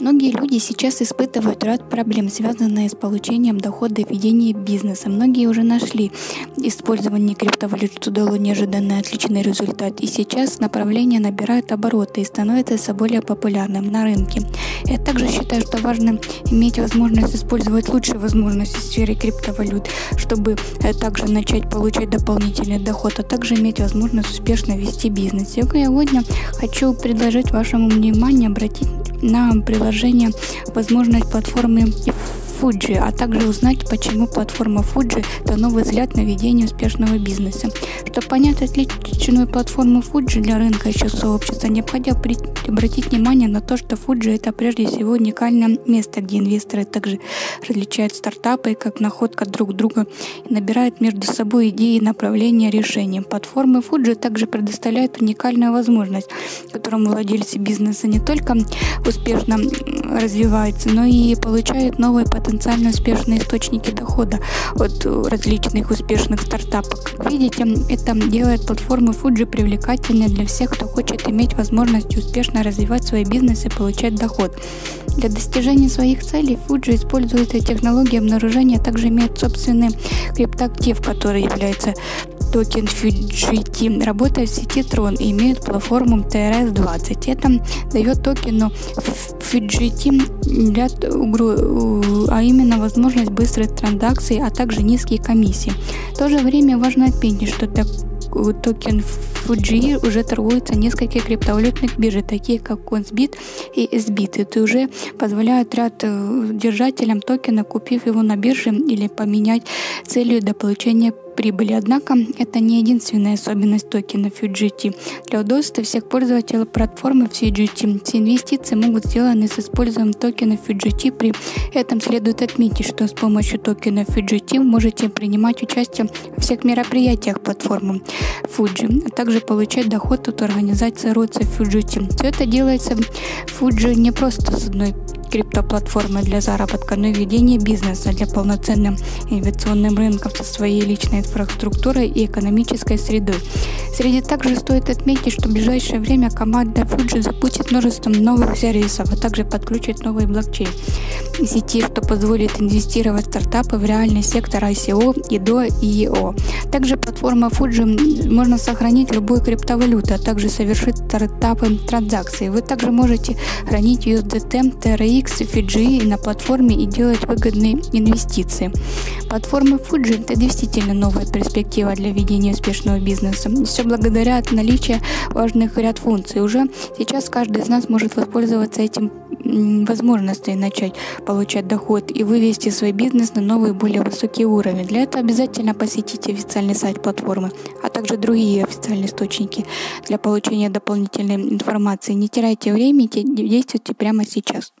Многие люди сейчас испытывают ряд проблем, связанные с получением дохода и ведением бизнеса. Многие уже нашли использование криптовалют, что дало неожиданный отличный результат. И сейчас направление набирает обороты и становится более популярным на рынке. Я также считаю, что важно иметь возможность использовать лучшие возможности в сфере криптовалют, чтобы э, также начать получать дополнительный доход, а также иметь возможность успешно вести бизнес. Сегодня хочу предложить вашему вниманию обратить на приложение возможность платформы Fuji, а также узнать, почему платформа Fuji – это новый взгляд на ведение успешного бизнеса. Чтобы понять отличную платформу Fuji для рынка еще сообщества, необходимо обратить внимание на то, что Fuji – это прежде всего уникальное место, где инвесторы также различают стартапы как находка друг друга и набирают между собой идеи направления решения. Платформы Fuji также предоставляют уникальную возможность, которым владельцы бизнеса не только успешно развиваются, но и получают новые потенциалы потенциально успешные источники дохода от различных успешных стартапов. Как видите, это делает платформу Fuji привлекательной для всех, кто хочет иметь возможность успешно развивать свой бизнес и получать доход. Для достижения своих целей Fuji использует технологии обнаружения, а также имеет собственный криптоактив, который является токен FUGT работает в сети Tron и имеет платформу TRC-20. Это дает токену FUGT ряд а именно возможность быстрых транзакций, а также низкие комиссии. В то же время важно отметить, что так токен Fuji уже торгуется несколько криптовалютных бирж, такие как Coinsbit и SBIT. Это уже позволяет ряд э, держателям токена, купив его на бирже или поменять целью до получения прибыли. Однако это не единственная особенность токена FUGT. Для удобства всех пользователей платформы FUGT все инвестиции могут сделаны с использованием токена FUGT. При этом следует отметить, что с помощью токена FUGT можете принимать участие во всех мероприятиях платформы Fuji, а также получать доход от организации Роца FUGT. Все это делается Fuji не просто с одной криптоплатформы для заработка, но и ведения бизнеса для полноценным инвестиционным рынком со своей личной инфраструктурой и экономической средой. Среди также стоит отметить, что в ближайшее время команда Fuji запустит множество новых сервисов, а также подключит новый блокчейн сети, что позволит инвестировать в стартапы в реальный сектор ICO и до IEO. Также платформа Fuji можно сохранить любую криптовалюту, а также совершить стартапы транзакции. Вы также можете хранить USDT, TRX, FIGI на платформе и делать выгодные инвестиции. Платформа Fuji – это действительно новая перспектива для ведения успешного бизнеса. Все благодаря наличию важных ряд функций. Уже сейчас каждый из нас может воспользоваться этим возможностью начать получать доход и вывести свой бизнес на новый, более высокий уровень. Для этого обязательно посетите официальный сайт платформы, а также другие официальные источники для получения дополнительной информации. Не теряйте времени, действуйте прямо сейчас.